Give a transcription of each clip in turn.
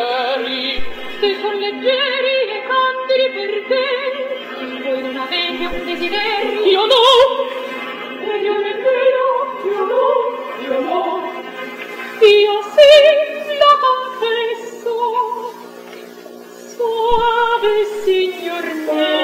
leggeri, se son leggeri e candidi per te, voi non avete un desiderio. Io no! Ragione vero, io no, io no. Io sì, la confesso, suave signor mio.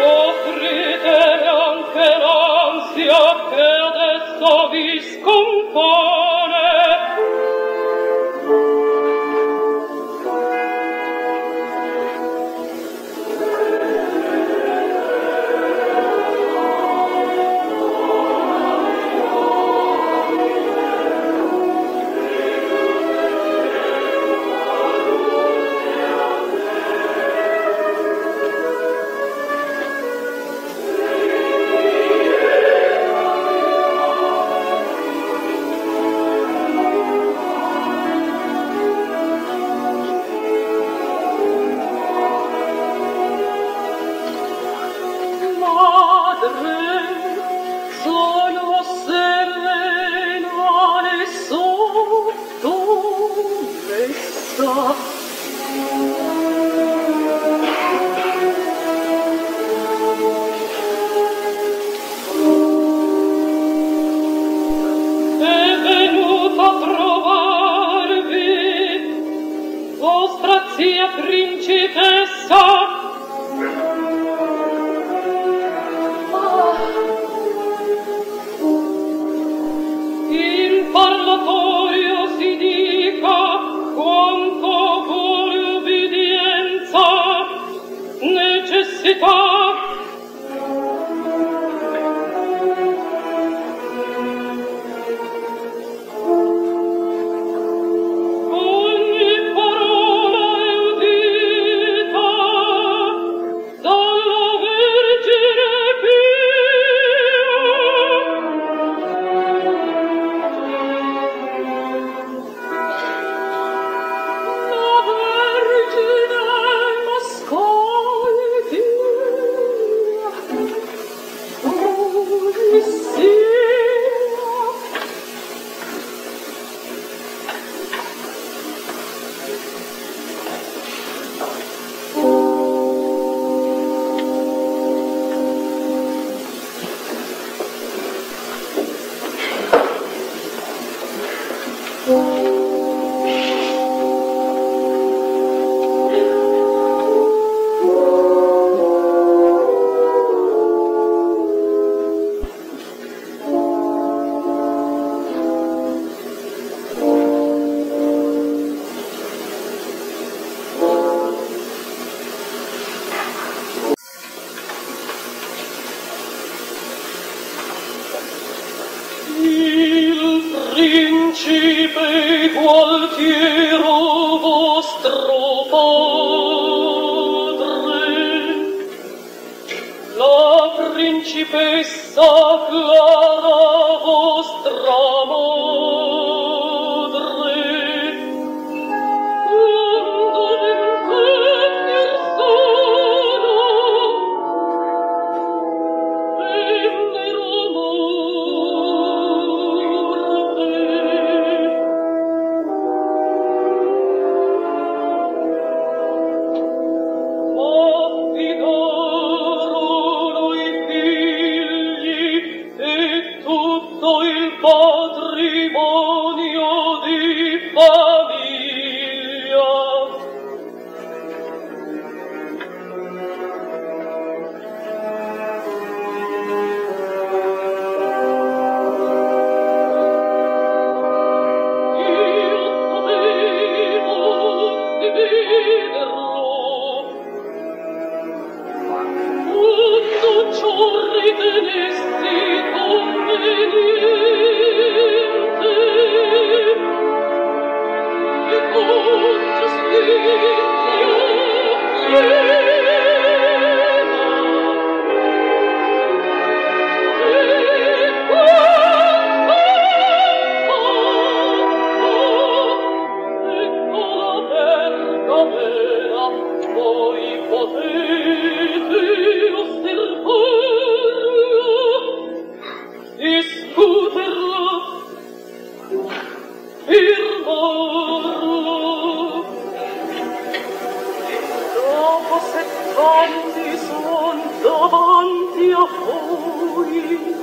Offrite er anche l'ansia che adesso er vi scompare. amor. davanti son davanti a voi.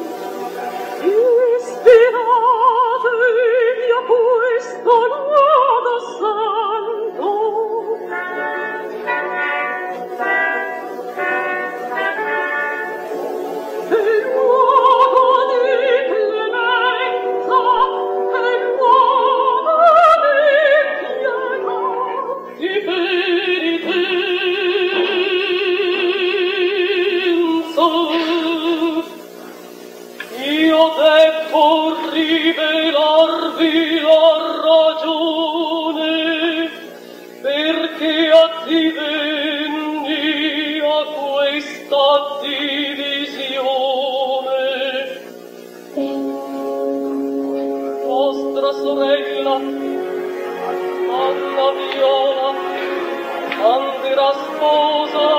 falls on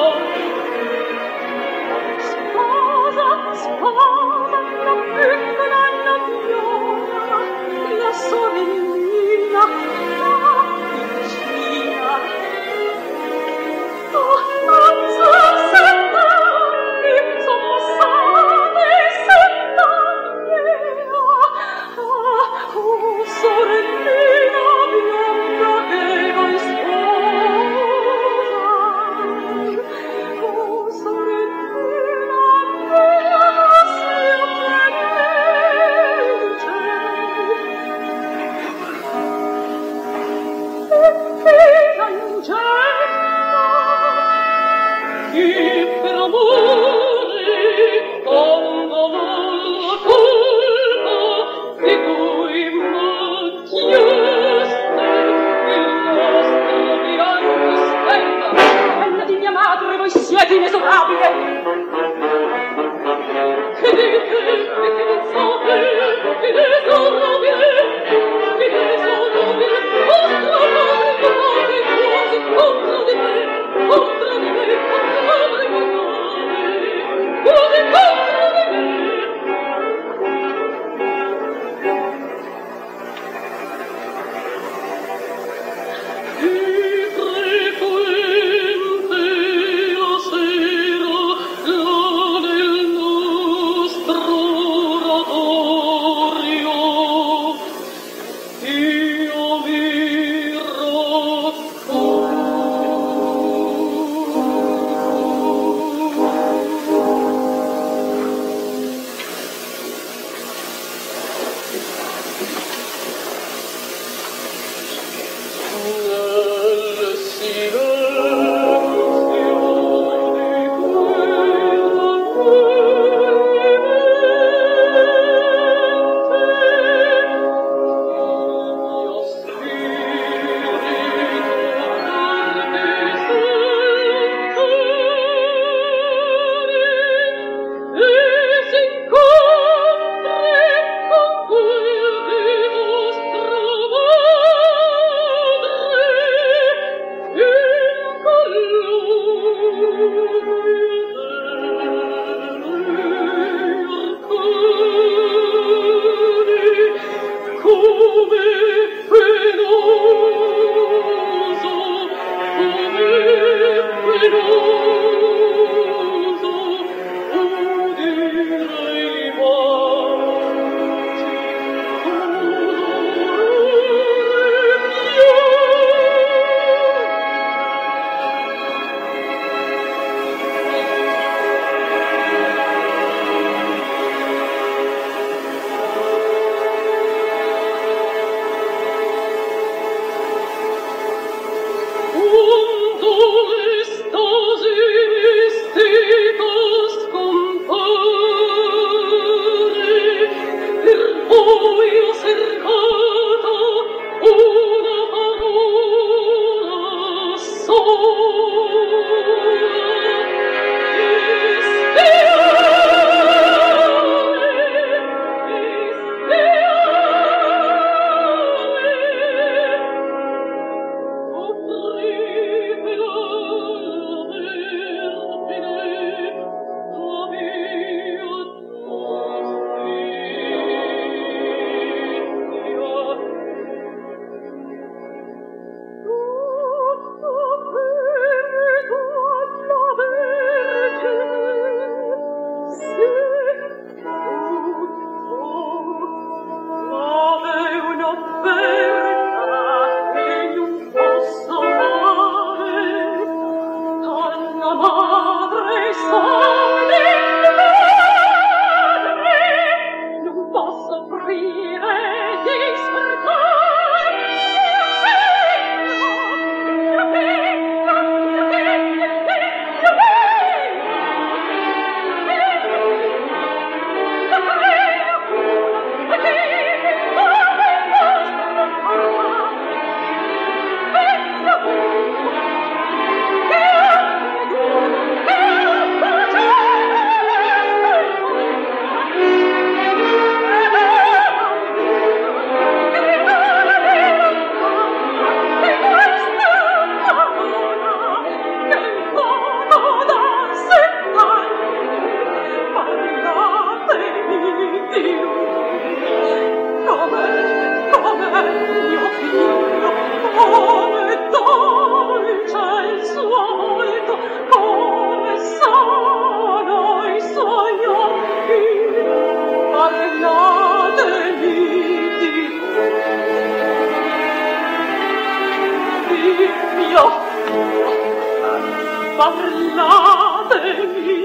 parlatemi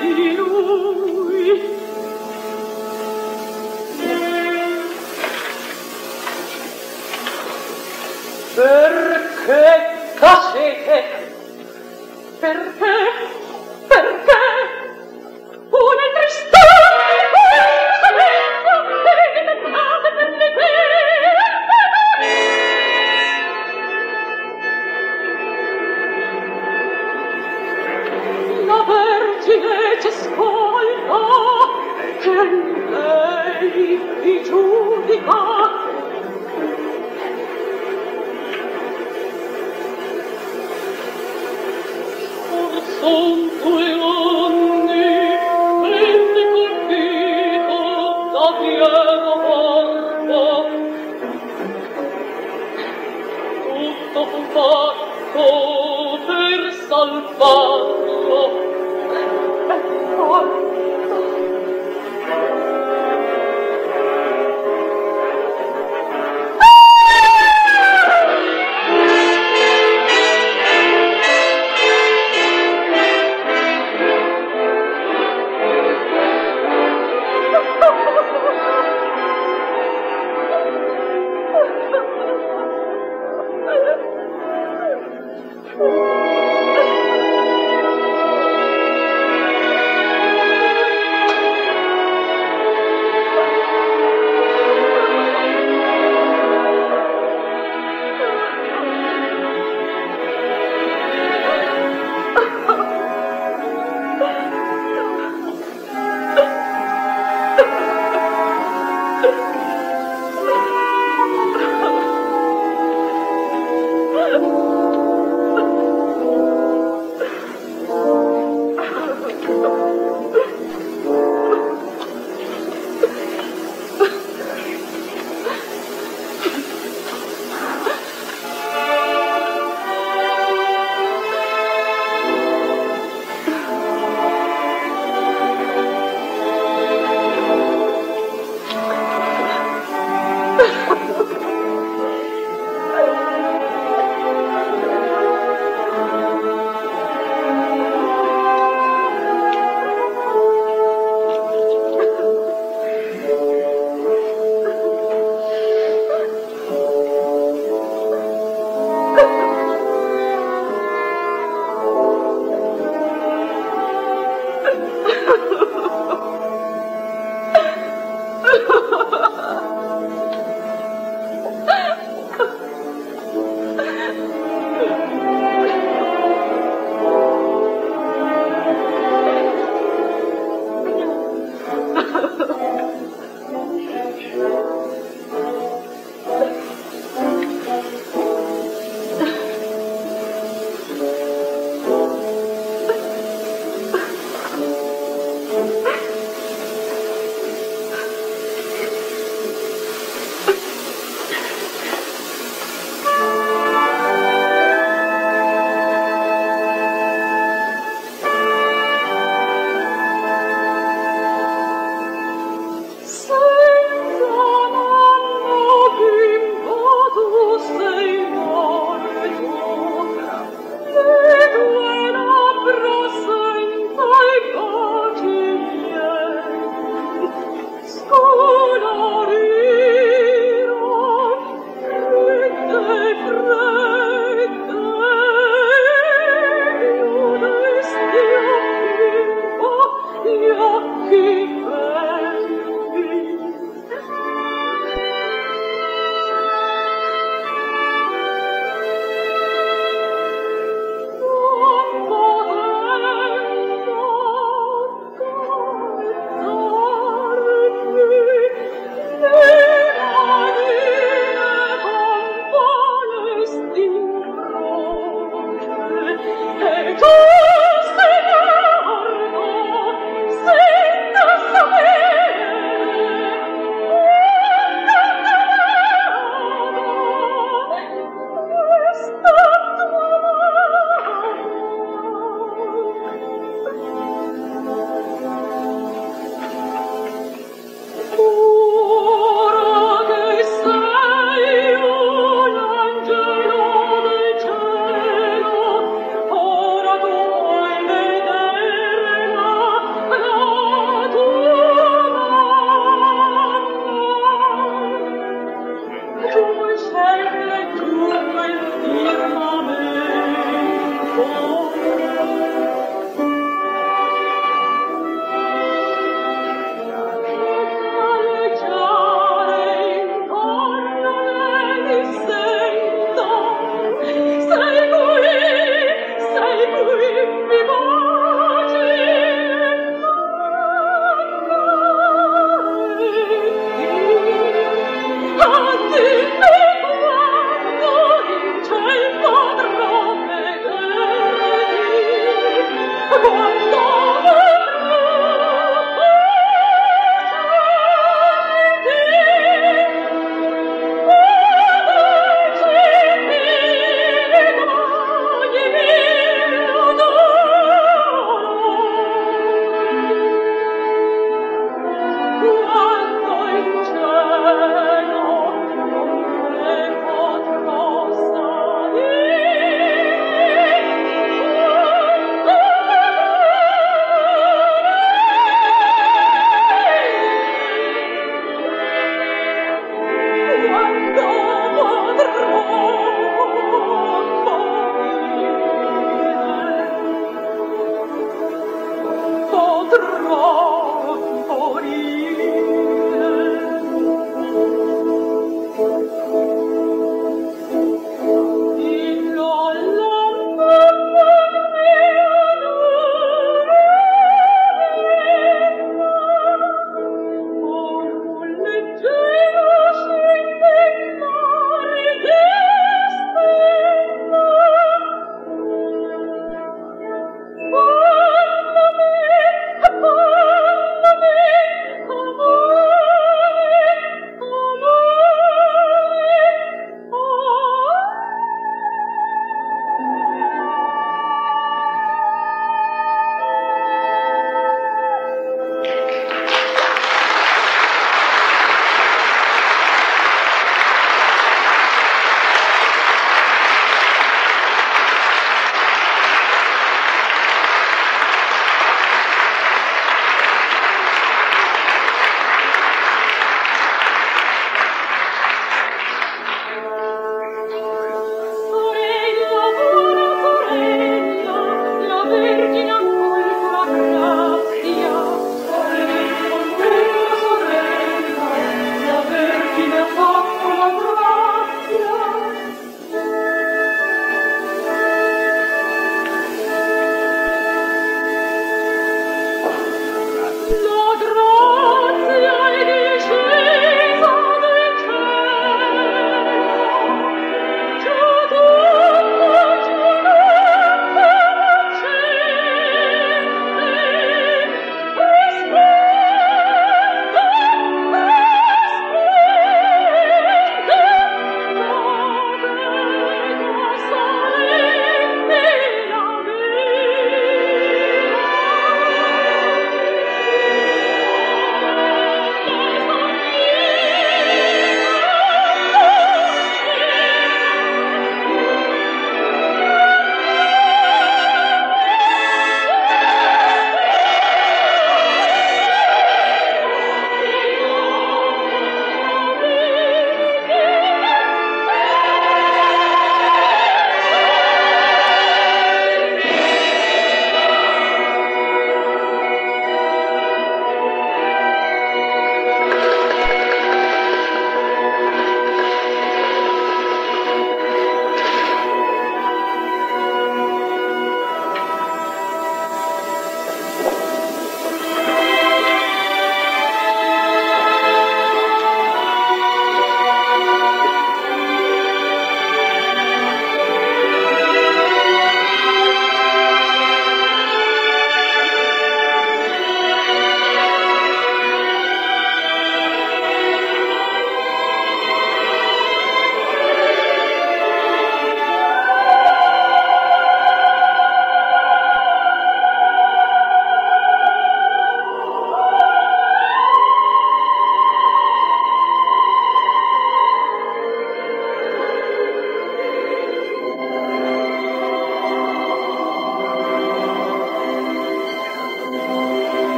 di lui. Perché tacete perché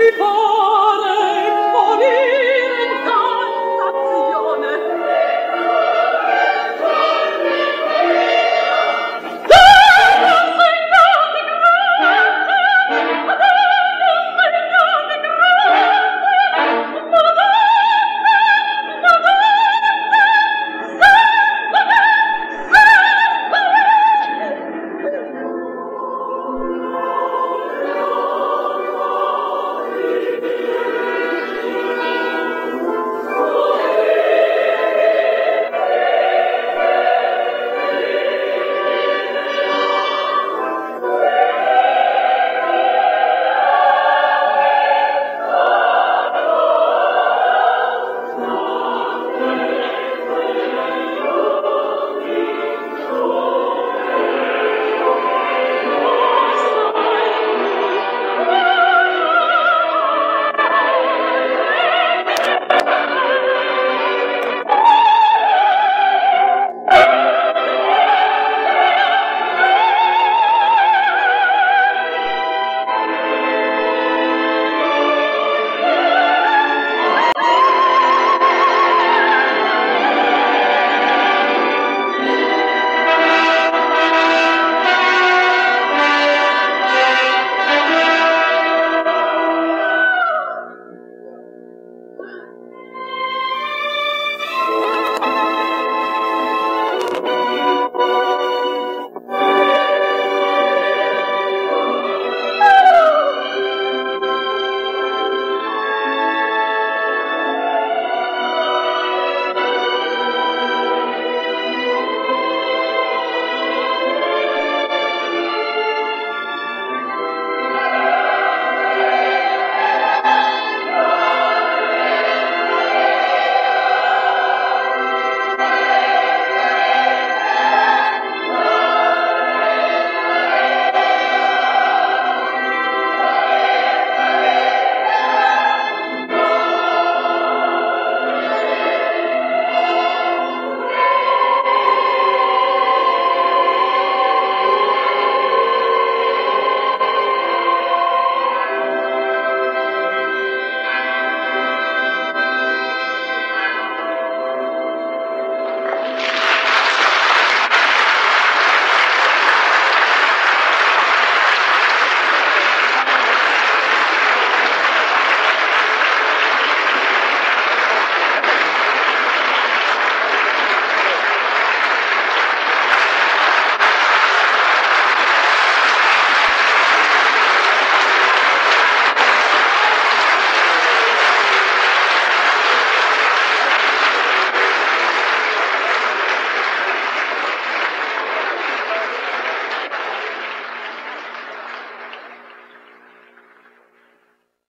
mi pare